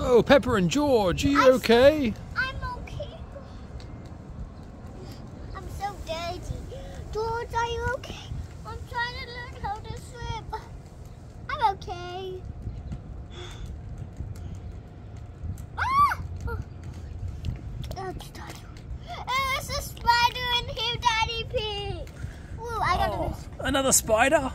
Oh, Peppa and George, are you I- okay? I'm okay. I'm so dirty. George, are you okay? I'm trying to learn how to swim. I'm okay. Ah! Oh, it's a spider in here, Daddy Pig. Ooh, I got Oh, another spider?